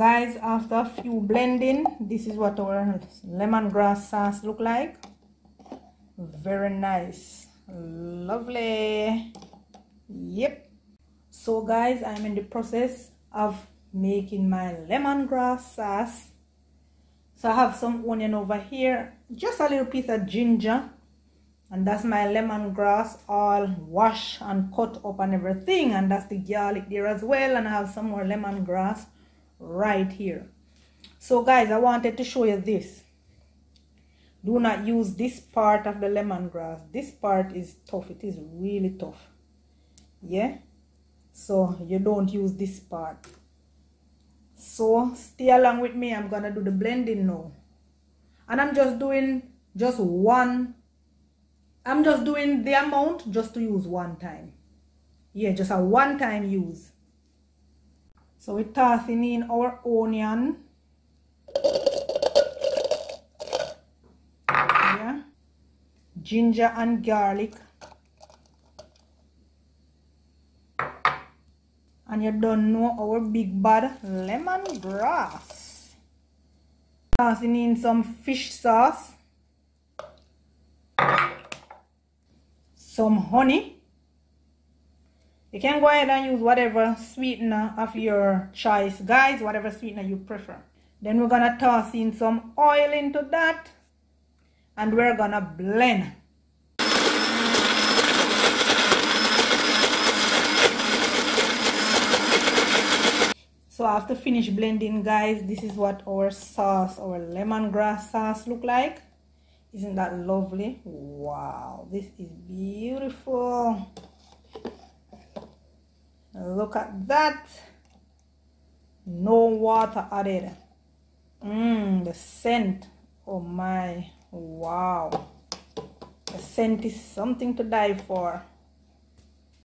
guys after a few blending this is what our lemongrass sauce look like. Very nice. Lovely. Yep. So guys i'm in the process of making my lemongrass sauce. So i have some onion over here just a little piece of ginger and that's my lemongrass all washed and cut up and everything and that's the garlic there as well and i have some more lemongrass right here. So guys i wanted to show you this. Do not use this part of the lemongrass. This part is tough. It is really tough. Yeah? So you don't use this part. So stay along with me. I'm gonna do the blending now. And i'm just doing just one. I'm just doing the amount just to use one time. Yeah just a one time use so we're tossing in our onion. Yeah. Ginger and garlic. And you don't know our big bad lemon lemongrass tossing in some fish sauce. Some honey you can go ahead and use whatever sweetener of your choice. Guys whatever sweetener you prefer. Then we're gonna toss in some oil into that and we're gonna blend. So after finish blending guys this is what our sauce our lemongrass sauce look like. Isn't that lovely? Wow this is beautiful look at that. No water added. Mmm the scent. Oh my wow. The scent is something to die for